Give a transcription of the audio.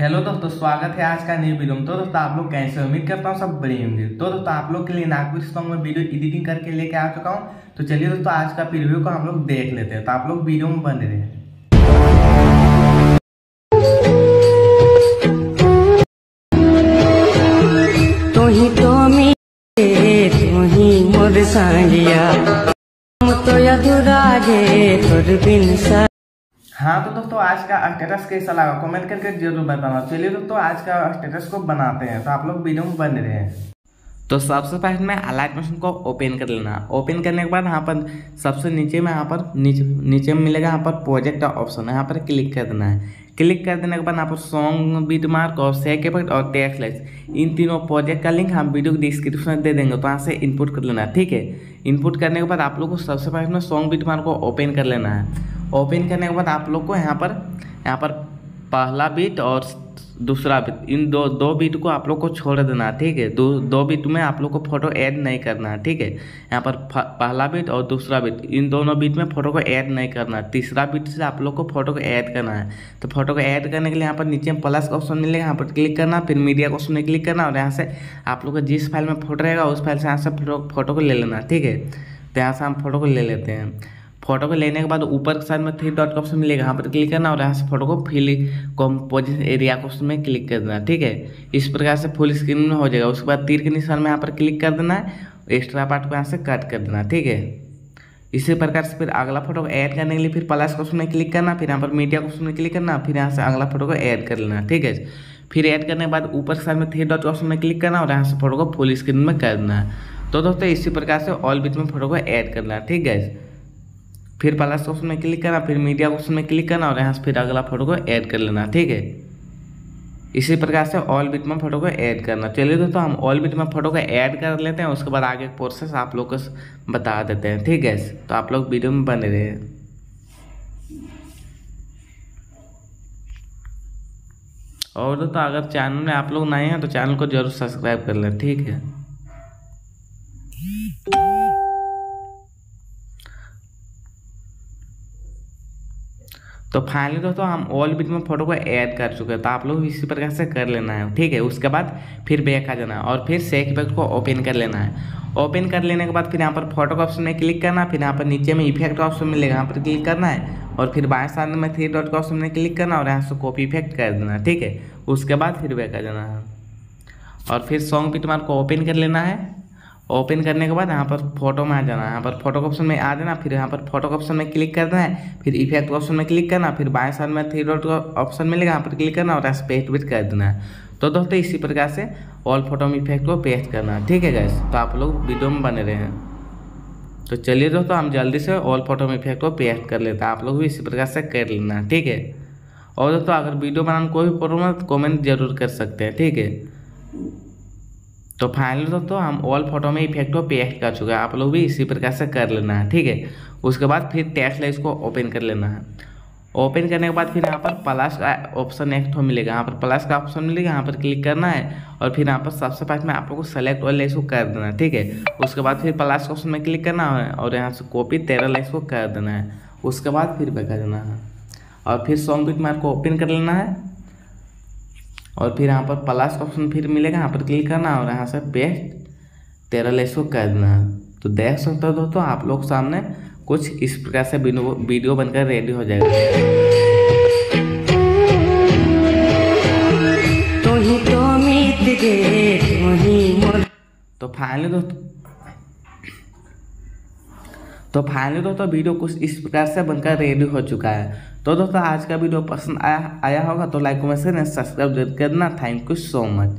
Hello दोस्तों, स्वागत है आज का न्यू वीडियो में। तो दोस्तों, आप लोग कैसे उम्मीद करता हूँ सब बढ़िया होंगे। तो दोस्तों, आप लोग के लिए नागपुर सॉन्ग में वीडियो एडिटिंग करके लेके आ चुका हूँ। तो चलिए दोस्तों, आज का प्रीव्यू को हम लोग देख लेते हैं। तो आप लोग वीडियो में बने रहे। तो मिले, तुही मोर तो गे तोर बिन सा हाँ तो दोस्तों, आज का स्टेटस कैसा लगा? कमेंट करके ज़रूर बताना। चलिए दोस्तों, आज का स्टेटस को बनाते हैं। तो आप लोग वीडियो में बन रहे हैं। तो सबसे पहले मैं अलाइट मशीन को ओपन कर लेना। ओपन करने के बाद यहाँ पर सबसे नीचे में यहाँ पर नीचे नीचे में मिलेगा यहाँ पर प्रोजेक्ट का ऑप्शन है यहाँ पर क्लिक कर देना है। क्लिक कर देने के बाद यहाँ पर सॉन्ग बीट मार्क और सेक इफ़ेक्ट और टेक्स्ट लाइस इन तीनों प्रोजेक्ट का लिंक हम वीडियो के डिस्क्रिप्शन में दे देंगे। तो यहाँ से इनपुट कर लेना है, ठीक है? इनपुट करने के बाद आप लोग को सबसे पहले में सॉन्ग बीट मार्क को ओपन कर लेना है। ओपन करने के बाद आप लोग को यहाँ पर यहाँ पर पहला बीट और दूसरा बीट इन दो दो बीट को आप लोग को छोड़ देना, ठीक है? दो दो बीट में आप लोग को फ़ोटो ऐड नहीं करना, ठीक है? यहाँ पर पहला बीट और दूसरा बीट इन दोनों बीट में फ़ोटो को ऐड नहीं करना, तीसरा बीट से आप लोग को फ़ोटो को ऐड करना है। तो फ़ोटो को ऐड करने के लिए यहाँ पर नीचे प्लस का ऑप्शन मिलेगा, यहाँ पर क्लिक करना, फिर मीडिया का ऑप्शन में क्लिक करना और यहाँ से आप लोग को जिस फ़ाइल में फ़ोटो रहेगा, उस फ़ाइल से यहाँ से फ़ोटो को ले लेना, ठीक है? तो यहाँ से हम फ़ोटो को ले लेते हैं। फ़ोटो को लेने के बाद ऊपर के साइड में थ्री डॉट का ऑप्शन मिलेगा। यहाँ पर क्लिक करना और यहाँ से फ़ोटो को फिल कॉम्पोजिशन एरिया को उसमें क्लिक कर देना, ठीक है? इस प्रकार से फुल स्क्रीन में हो जाएगा। उसके बाद तीर के निशान में यहाँ पर क्लिक कर देना है। एक्स्ट्रा पार्ट को यहाँ से कट कर देना, ठीक है? इसी प्रकार से फिर अगला फ़ोटो को ऐड करने के लिए फिर प्लस को उसमें क्लिक करना, फिर यहाँ पर मीडिया को उसमें क्लिक करना, फिर यहाँ से अगला फ़ोटो को ऐड कर लेना, ठीक है? फिर ऐड करने के बाद ऊपर के साइड में थ्री डॉट ऑप्शन में क्लिक करना और यहाँ से फ़ोटो को फुल स्क्रीन में कर देना। तो दोस्तों, इसी प्रकार से ऑल बीच में फ़ोटो को ऐड करना, ठीक है? फिर प्लस ऑप्शन में क्लिक करना, फिर मीडिया ऑप्शन में क्लिक करना और यहाँ से फिर अगला फ़ोटो को ऐड कर लेना, ठीक है? इसी प्रकार से ऑल बिट में फ़ोटो को ऐड करना। चलिए दोस्तों, हम ऑल बिट में फ़ोटो को ऐड कर लेते हैं, उसके बाद आगे प्रोसेस आप लोग को बता देते हैं, ठीक है? तो आप लोग वीडियो में बने रहे और दोस्तों, अगर चैनल में आप लोग नए हैं तो चैनल को ज़रूर सब्सक्राइब कर लें, ठीक है? तो फाइनली दोस्तों, हम ऑल बिट में फ़ोटो को ऐड कर चुके हैं। तो आप लोग इसी प्रकार से कर लेना है, ठीक है? उसके बाद फिर बैक आ जाना है और फिर सेक इफ़ेक्ट को ओपन कर लेना है। ओपन कर लेने के बाद फिर यहाँ पर फ़ोटो का ऑप्शन में क्लिक करना फिर यहाँ पर नीचे में इफ़ेक्ट ऑप्शन मिलेगा, यहाँ पर क्लिक करना है और फिर बाएँ साइड में थ्री डॉट का ऑप्शन में क्लिक करना और यहाँ से कॉपी इफ़ेक्ट कर देना ठीक है? उसके बाद फिर बैक आ जाना है। और फिर सॉन्ग बिट मार्क को ओपन कर लेना है। ओपन करने के बाद यहाँ पर फ़ोटो में आ जाना है यहाँ पर फ़ोटो ऑप्शन में आ जाना, फिर यहाँ पर फ़ोटो ऑप्शन में क्लिक करना है, फिर इफ़ेक्ट ऑप्शन में क्लिक करना, फिर बाएँ साइड में थ्री डॉट ऑप्शन मिलेगा, यहाँ पर क्लिक करना और ऐसे पेस्ट विट कर देना है। तो दोस्तों, इसी प्रकार से ऑल फ़ोटो में इफ़ेक्ट को पेस्ट करना है, ठीक है गैस तो आप लोग वीडियो में बने रहे हैं। तो चलिए दोस्तों, हम जल्दी से ऑल फ़ोटो में इफ़ेक्ट को पेस्ट कर लेते हैं, आप लोग भी इसी प्रकार से कर लेना है ठीक है? और दोस्तों, अगर वीडियो बनाने कोई भी प्रॉब्लम है तो कॉमेंट ज़रूर कर सकते हैं, ठीक है? तो फाइनल दोस्तों हम ऑल फ़ोटो में इफ़ेक्ट को पेस्ट कर चुके हैं। आप लोग भी इसी प्रकार से कर लेना है ठीक है? उसके बाद फिर टेक्स्ट लाइस को ओपन कर लेना। है ओपन करने के बाद फिर यहाँ पर प्लस का ऑप्शन एक तो मिलेगा। यहाँ पर प्लस का ऑप्शन मिलेगा, यहाँ पर क्लिक करना है और फिर यहाँ पर सबसे पहले में आप लोग को सेलेक्ट ऑल लाइस को कर देना है, ठीक है? उसके बाद फिर प्लस ऑप्शन में क्लिक करना है और यहाँ से कॉपी तेरह लाइस को कर देना है। उसके बाद फिर बैक देना है। और फिर सॉन्ग बिट मार्क को ओपन कर लेना है। और फिर यहाँ पर प्लस का ऑप्शन फिर मिलेगा यहाँ पर क्लिक करना और यहाँ से पेस्ट तेरह लेस को कर देना। तो देख सकते हो दोस्तों आप लोग सामने कुछ इस प्रकार से वीडियो बनकर रेडी हो जाएगा। तो मोर तो फाइनली दोस्तों तो फाइनली दोस्तों वीडियो कुछ इस प्रकार से बनकर रेडी हो चुका है। तो दोस्तों, आज का वीडियो पसंद आया आया होगा तो लाइक कमेंट शेयर सब्सक्राइब ज़रूर करना। Thank you so much